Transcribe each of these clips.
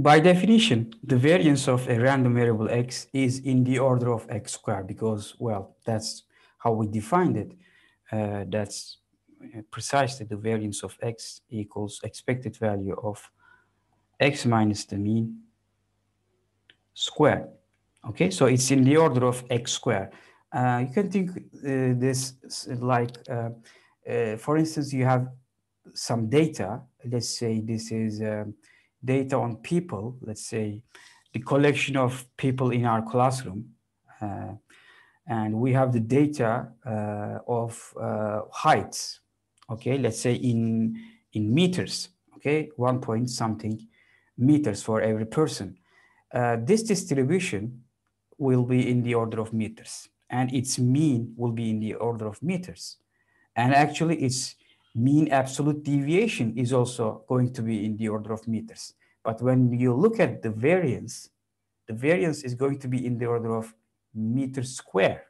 By definition, the variance of a random variable x is in the order of x squared because, well, that's how we defined it. Uh, that's precisely the variance of x equals expected value of x minus the mean squared. Okay, so it's in the order of x squared. Uh, you can think uh, this like, uh, uh, for instance, you have some data. Let's say this is um, data on people, let's say the collection of people in our classroom. Uh, and we have the data uh, of uh, heights, okay, let's say in, in meters, okay, one point something meters for every person. Uh, this distribution will be in the order of meters and its mean will be in the order of meters. And actually its mean absolute deviation is also going to be in the order of meters. But when you look at the variance, the variance is going to be in the order of meters square.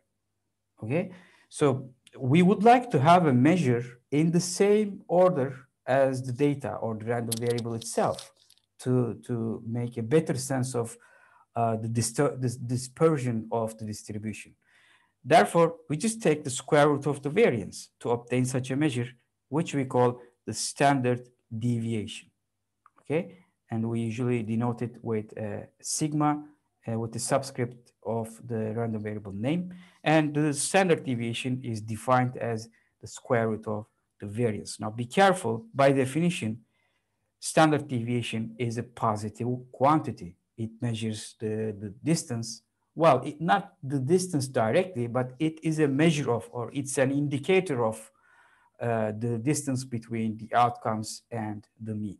Okay, so we would like to have a measure in the same order as the data or the random variable itself to, to make a better sense of uh, the dis dispersion of the distribution. Therefore, we just take the square root of the variance to obtain such a measure, which we call the standard deviation. Okay, and we usually denote it with uh, sigma uh, with the subscript of the random variable name. And the standard deviation is defined as the square root of the variance. Now be careful, by definition, standard deviation is a positive quantity. It measures the, the distance. Well, it, not the distance directly, but it is a measure of, or it's an indicator of uh, the distance between the outcomes and the mean.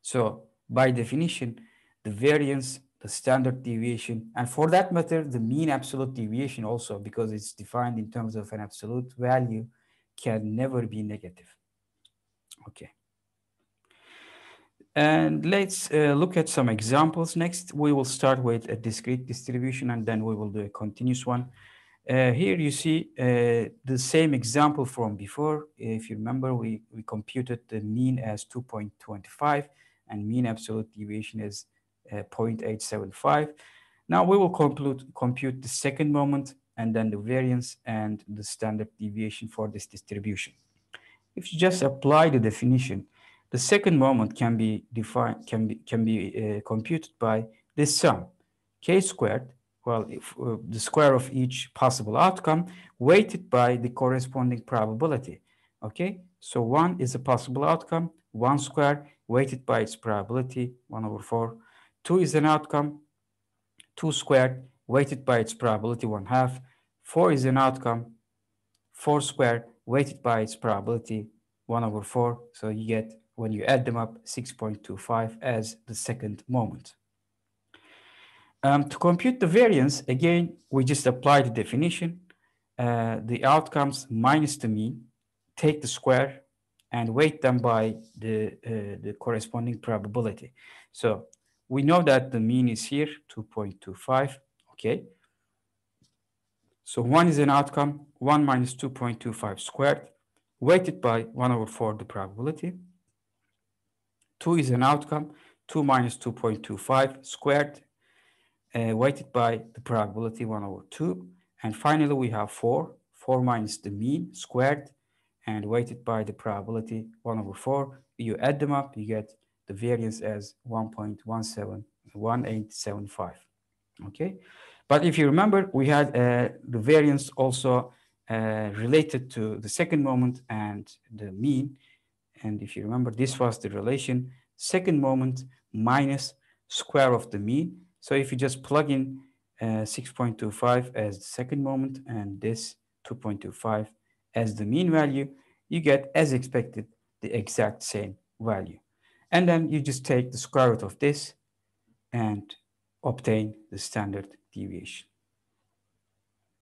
So by definition, the variance, the standard deviation, and for that matter, the mean absolute deviation also, because it's defined in terms of an absolute value, can never be negative. Okay. And let's uh, look at some examples next. We will start with a discrete distribution and then we will do a continuous one. Uh, here you see uh, the same example from before. If you remember, we, we computed the mean as 2.25 and mean absolute deviation is uh, 0.875. Now we will compute, compute the second moment and then the variance and the standard deviation for this distribution. If you just apply the definition, the second moment can be defined can be can be uh, computed by this sum, k squared. Well, if, uh, the square of each possible outcome weighted by the corresponding probability. Okay, so one is a possible outcome, one square weighted by its probability, 1 over 4. 2 is an outcome, 2 squared, weighted by its probability, 1 half. 4 is an outcome, 4 squared, weighted by its probability, 1 over 4. So you get, when you add them up, 6.25 as the second moment. Um, to compute the variance, again, we just apply the definition. Uh, the outcomes minus the mean, take the square, and weight them by the, uh, the corresponding probability. So we know that the mean is here, 2.25, okay? So 1 is an outcome, 1 minus 2.25 squared, weighted by 1 over 4, the probability. 2 is an outcome, 2 minus 2.25 squared, uh, weighted by the probability 1 over 2. And finally, we have 4, 4 minus the mean squared, and weighted by the probability 1 over 4. You add them up, you get the variance as 1.171875. Okay, but if you remember, we had uh, the variance also uh, related to the second moment and the mean. And if you remember, this was the relation second moment minus square of the mean. So if you just plug in uh, 6.25 as the second moment and this 2.25 as the mean value, you get, as expected, the exact same value. And then you just take the square root of this and obtain the standard deviation.